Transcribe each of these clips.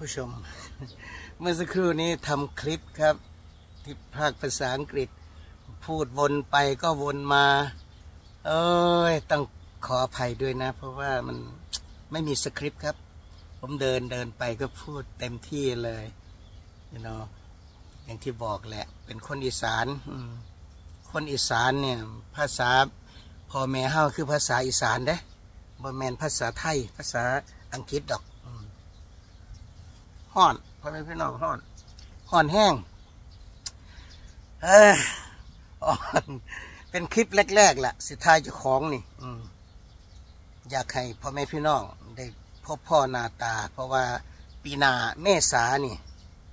ผู้ชม เมื่อสักครู่นี้ทำคลิปครับ ที่ภาคภาษาอังกฤษ พูดวนไปก็วนมา เอ้ย ต้องขออภัยด้วยนะ เพราะว่ามันไม่มีสคริปต์ครับ ผมเดินเดินไปก็พูดเต็มที่เลยเนาะอย่างที่บอกแหละ เป็นคนอีสานคนอีสานเนี่ย ภาษาพ่อแม่เฮาคือภาษาอีสานเด้บ่แมนภาษาไทย ภาษาอังกฤษดอก้อนพ่อแม่พี่น้องฮ้อนฮ้อนแห้งเอออ่อนเป็นคลิปแรกๆแหละสิทายจ้าของนี่ อืมอยากให้พ่อแม่พี่น้องได้พบพ่อหนาตา เพราะว่าปีนาเมษานี่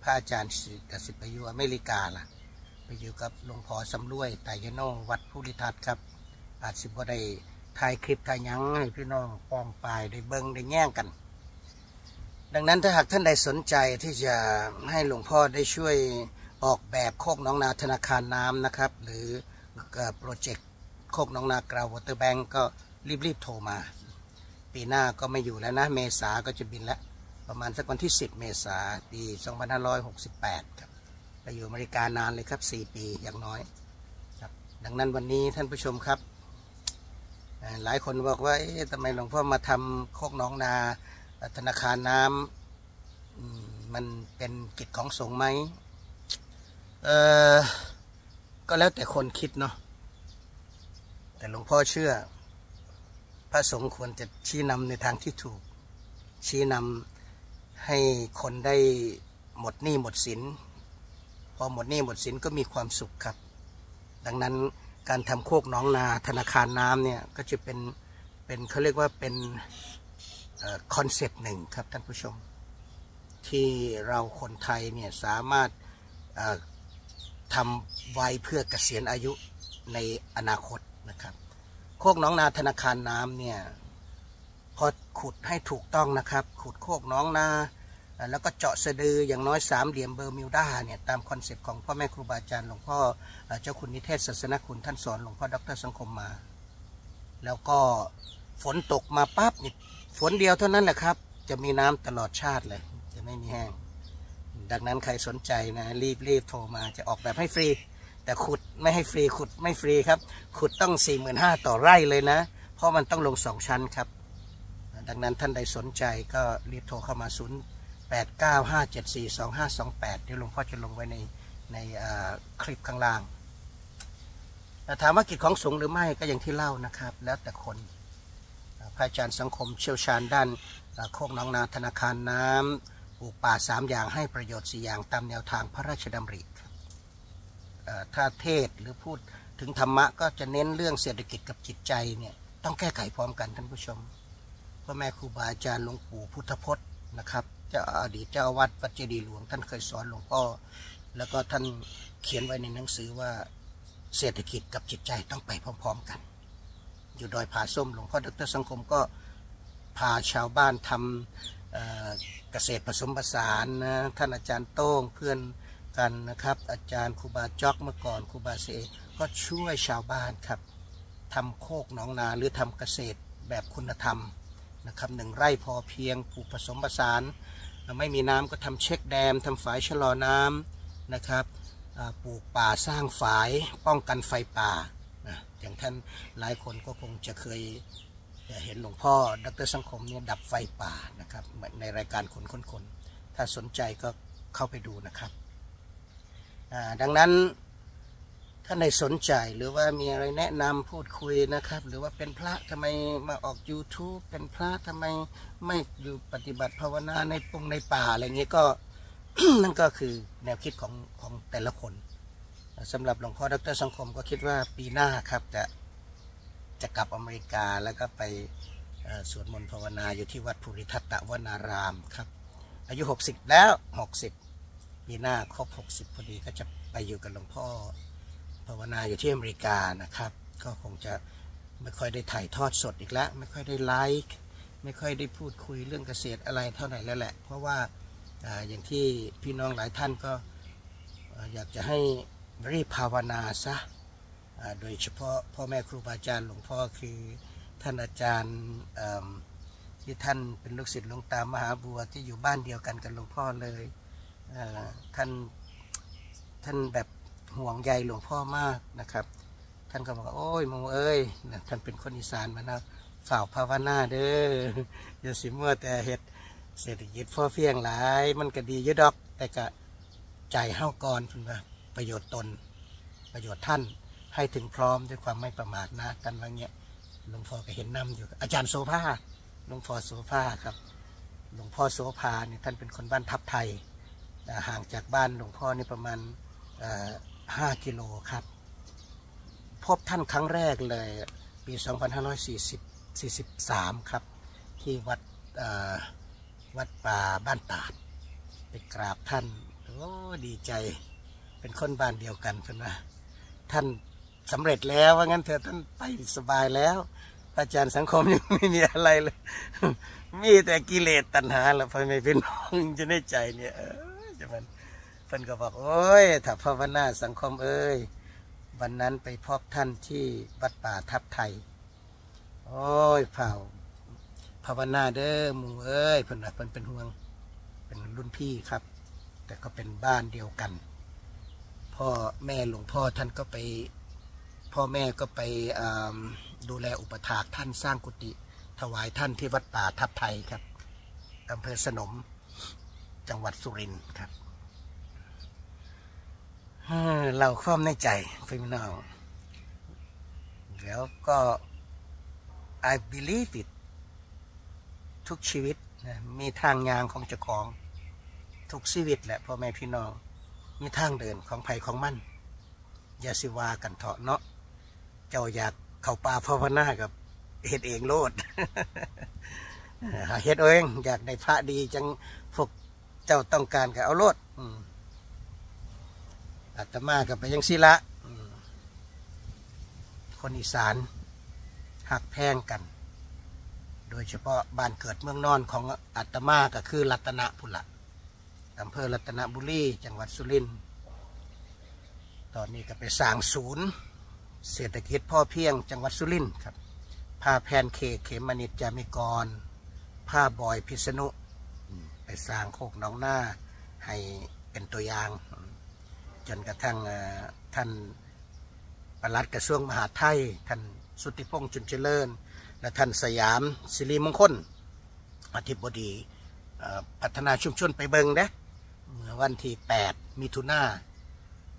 พระอาจารย์สิกสิไปอยู่อเมริกาล่ะ ไปอยู่กับหลวงพ่อสำรวยไตยโนวัดภูริทัศน์ครับ อาจสิบ่ได้ถ่ายคลิปถ่ายยังให้พี่น้องป้องปลายได้เบิ่งได้แยงกัน ดังนั้นถ้าหากท่านใดสนใจที่จะให้หลวงพ่อได้ช่วยออกแบบโคกหนองนาธนาคารน้ำนะครับ หรือ project โคกหนองนา groundwater bank ก็รีบๆโทรมา ปีหน้าก็ไม่อยู่แล้วนะ เมษาก็จะบินแล้ว ประมาณสักวันที่ 10 เมษาปี 2568 ครับไปอยู่อเมริกานานเลยครับ 4 ปีอย่างน้อยครับดังนั้นวันนี้ท่านผู้ชมครับ หลายคนบอกว่าทำไมหลวงพ่อมาทำโคกน้องนา ธนาคารน้ำมันเป็นกิจของสงฆ์ไหมเออก็แล้วแต่คนคิดเนาะแต่หลวงพ่อเชื่อ พระสงฆ์ควรจะชี้นำในทางที่ถูก ชี้นำให้คนได้หมดหนี้หมดสินพอหมดหนี้หมดสินก็มีความสุขครับ ดังนั้นการทำโคกน้องนาธนาคารน้ำเนี่ยก็จะเป็นเป็นเขาเรียกว่าเป็น คอนเซปต์หนึ่งครับท่านผู้ชม ที่เราคนไทยเนี่ยสามารถทำไว้เพื่อเกษียณอายุในอนาคตนะครับโคกหนองนาธนาคารน้ำเนี่ยพอขุดให้ถูกต้องนะครับ ขุดโคกหนองนาแล้วก็เจาะสะดืออย่างน้อยสามเหลี่ยมเบอร์มิวดาเนี่ยตาม concept ของพ่อแม่ครูบาอาจารย์หลวงพ่อเอ่อเจ้าคุณนิเทศศาสนคุณท่านสอนหลวงพ่อดรสังคมมา แล้วก็ฝนตกมาปั๊บนี่ ฝนเดียวเท่านั้นแหละครับ จะมีน้ำตลอดชาติเลย จะไม่มีแห้ง ดังนั้นใครสนใจนะ รีบรีบโทรมาจะออกแบบให้ฟรี แต่ขุดไม่ให้ฟรีขุดไม่ฟรีครับ ขุดต้อง4 5 0 0 0ต่อไร่เลยนะ เพราะมันต้องลงสองชั้นครับ ดังนั้นท่านใดสนใจก็รีบโทรเข้ามา 0 8 9 5 7 4 2 5 2 8 เดี๋ยวหลวงพ่อจะลงไว้ในในคลิปข้างล่างแต่ถามว่ากิจของสงฆ์หรือไม่ก็อย่างที่เล่านะครับ แล้วแต่คน พระอาจารย์สังคมเชี่ยวชาญด้านโคกน้องนาธนาคารน้ำปลูกป่าสามอย่างให้ประโยชน์สี่อย่างตามแนวทางพระราชดำริถ้าเทศหรือพูดถึงธรรมะก็จะเน้นเรื่องเศรษฐกิจกับจิตใจเนี่ยต้องแก้ไขพร้อมกันท่านผู้ชมพ่อแม่ครูบาอาจารย์หลวงปู่พุทธพจน์นะครับเจ้าอดีตเจ้าวัดวัดเจดีหลวงท่านเคยสอนหลวงพ่อแล้วก็ท่านเขียนไว้ในหนังสือว่าเศรษฐกิจกับจิตใจต้องไปพร้อม ๆ กัน อยู่ดอยผาส้มหลวงพ่อดรสังคมก็พาชาวบ้านทำเเกษตรผสมผสานนะท่านอาจารย์โต้งเพื่อนกันนะครับ อาจารย์ครูบาจอกเมื่อก่อนครูบาเสก็ช่วยชาวบ้านครับทำโคกหนองนาหรือทำเกษตรแบบคุณธรรมนะครับหนึ่งไร่พอเพียงปลูกผสมผสาน ไม่มีน้ำก็ทำเช็คแดมทำฝายชะลอน้ำนะครับปลูกป่าสร้างฝายป้องกันไฟป่า นะอย่างท่านหลายคนก็คงจะเคยเห็นหลวงพ่อดรสังคมเนี่ยดับไฟป่านะครับในรายการคนคนคนถ้าสนใจก็เข้าไปดูนะครับ ดังนั้นถ้าในสนใจหรือว่ามีอะไรแนะนำพูดคุยนะครับ หรือว่าเป็นพระทำไมมาออก YouTube เป็นพระทำไมไม่อยู่ปฏิบัติภาวนาในปงในป่าอะไรเงี้ยก็นั่นก็คือแนวคิดของของแต่ละคน สำหรับหลวงพ่อดรสังคมก็คิดว่าปีหน้าครับจะจะกลับอเมริกาแล้วก็ไปสวดมนต์ภาวนาอยู่ที่วัดภูริทัตตวนารามครับ อายุ 60 แล้ว 60 ปีหน้าครบ 60 พอดีก็จะไปอยู่กับหลวงพ่อภาวนาอยู่ที่อเมริกานะครับ ก็คงจะไม่ค่อยได้ถ่ายทอดสดอีกแล้ว ไม่ค่อยได้ไลฟ์ไม่ค่อยได้พูดคุยเรื่องเกษตรอะไรเท่าไหร่แล้วแหละ เพราะว่าอย่างที่พี่น้องหลายท่านก็อ่าอยากจะให้ รีบภาวนาซะโดยเฉพาะพ่อแม่ครูบาอาจารย์หลวงพ่อคือท่านอาจารย์ที่ท่านเป็นลูกศิษย์หลวงตามหาบัวที่อยู่บ้านเดียวกันกับหลวงพ่อเลยท่านท่านแบบห่วงใยหลวงพ่อมากนะครับ ท่านก็บอกว่าโอ้ยหมูเอ้ยท่านเป็นคนอีสานมานะฝ่ากภาวนาเด้ออย่าสิมัวแต่เฮ็ดเศรษฐกิจพอเพียงหลาย มันก็ดีอยู่ดอก แต่ก็ใจเฮ้าก่อนเพิ่นว่า ประโยชน์ตน ประโยชน์ท่านให้ถึงพร้อมด้วยความไม่ประมาทนะท่านว่าเงี้ยหลวงพ่อก็เห็นนำอยู่ อาจารย์โสภาหลวงพ่อโสภาครับหลวงพ่อโสภาเนี่ยท่านเป็นคนบ้านทับไทยห่างจากบ้านหลวงพ่อนี่ประมาณห้ากิโลครับพบท่านครั้งแรกเลยปี 2543 ครับ ที่วัดวัดป่าบ้านตาด ไปกราบท่านโอ้ดีใจ เป็นคนบ้านเดียวกันเพื่อนว่าท่านสำเร็จแล้วว่างั้นเถอะท่านไปสบายแล้ว อาจารย์สังคมยังไม่มีอะไรเลย มีแต่กิเลสตัณหาแล้วพอไม่เป็นน้องจะได้ใจเนี่ยเออจะมันเพิ่นก็บอกโอ้ยถ้าภาวนาสังคมเอ้ยวันนั้นไปพบท่านที่วัดป่าทับไทย โอ้ยเผาภาวนาเด้อมูเอ้ยเพิ่อนว่าเพิ่อนเป็นห่วง เป็นรุ่นพี่ครับ แต่ก็เป็นบ้านเดียวกัน พ่อแม่หลวงพ่อท่านก็ไป พ่อแม่ก็ไปดูแลอุปถากท่านสร้างกุฏิถวายท่านที่วัดป่าทับไทยครับอำเภอสนมจังหวัดสุรินทร์ครับเราคว่ำในใจพี่น้องแล้วก็ I believe it ทุกชีวิตนะมีทางยางของเจ้าของ ทุกชีวิตแหละพ่อแม่พี่น้อง มีทางเดินของภัยของมันอย่าสิวากันเถาะเนาะเจ้าอยากเข้าป่าภาวนากับเฮ็ดเองโลดหาเฮ็ดเองอยากได้พระดีจังพวกเจ้าต้องการก็เอาโลดอืมอาตมากับไปยังศิละคนอีสานหักแพงกัน โดยเฉพาะบ้านเกิดเมืองนอนของอาตมาก็คือรัตนพุละ อำเภอรัตนบุรีจังหวัดสุรินทร์ตอนนี้ก็ไปสร้างศูนย์ เศรษฐกิจพ่อเพียงจังหวัดสุรินทร์ครับผ้าแพนเคกเขมนิจจามิกรผ้าบอยพิษณุไปสร้างโคกหน้องหน้าให้เป็นตัวอย่าง จนกระทั่งท่านประลัดกระทรวงมหาดไทย ท่านสุทธิพงษ์จุนเจริญ และท่านสยามสิริมงคลอธิบดีพัฒนาชุมชนไปเบิงนะเมื่อ วันที่8มิถุนา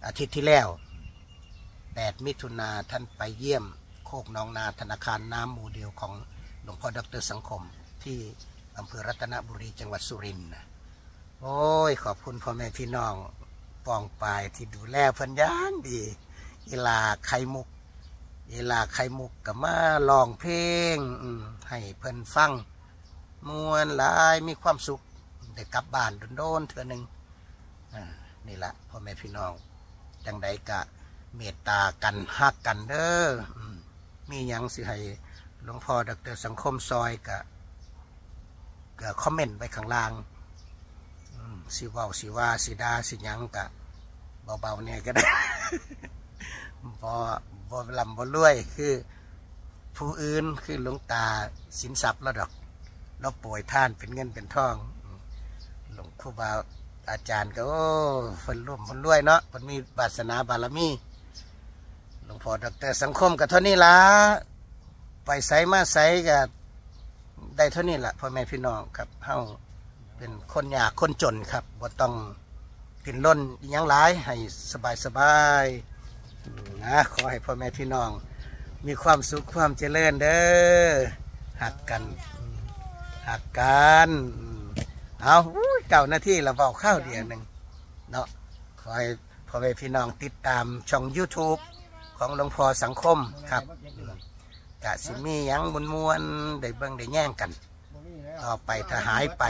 อาทิตย์ที่แล้ว8มิถุนาท่านไปเยี่ยมโคกหนองนาธนาคารน้ำมูเดียวของหลวงพ่อดรสังคมที่อำเภอรัตนบุรีจังหวัดสุรินทร์โอ้ย ขอบคุณพ่อแม่พี่น้องปองปายที่ดูแลเพิ่นย่างดีเวลาไข่มุกเวลาไข่มุกกับมาลองเพลงให้เพิ่นฟังมวนหลายมีความสุขได้กลับบ้านโดนๆเทื่อหนึ่ง นี่ละพ่อแม่พี่น้อง จังใดกะ เมตตากันฮักกันเด้อมียังสิให้หลวงพ่อดักเตอร์สังคมซอยกะก็คอมเมนต์ไว้ข้างล่างสิว้าสิว่าสิดาสิยังกะเบาๆเนี่ยก็ได้บ่บ่ลำบ่รวยคือผู้อื่นคือหลวงตาสินทรัพย์แล้วดอก เราป่วยท่านเป็นเงินเป็นทอง หลวงครูบา อาจารย์ก็โอ้เพิ่นร่วมเพิ่นรวยเนาะเพิ่นมีวาสนาบารมีหลวงพ่อดอกเตอรสังคมก็เท่านี้ละไปไสมาไสก็ได้เท่านี้ละพ่อแม่พี่น้องครับเฮาเป็นคนยากคนจนครับบ่ต้องกินล้นยังหลายให้สบายสบายนะขอให้พ่อแม่พี่น้อง มีความสุขความเจริญเด้อหักกันหักกันเอา เก่าหน้าที่เราเบาข้าวเดียวหนึ่งเนาะขอให้พ่อแม่พี่น้องติดตามช่อง YouTube ของหลวงพ่อสังคมครับกะสิมีหยังมวนมวนได้เบิ่งได้แย่งกันต่อไปถ้าหายไป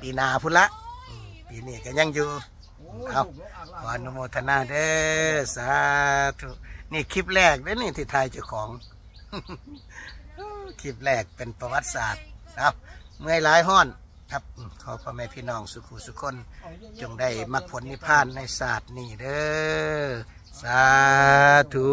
ปีหนาพุนละอืมปีนี้ก็ยังอยู่ เอาขออนุโมทนาเด้อสาธุนี่คลิปแรกเด้อนี่ที่ไทยเจ้าของ คลิปแรกเป็นประวัติศาสตร์เอาเมื่อยหลายห้อน ครับอืมขอพ่อแม่พี่น้องสุขุสุขคน จงได้มรรคผลนิพพานในศาสตร์นี้เด้อ สาธุ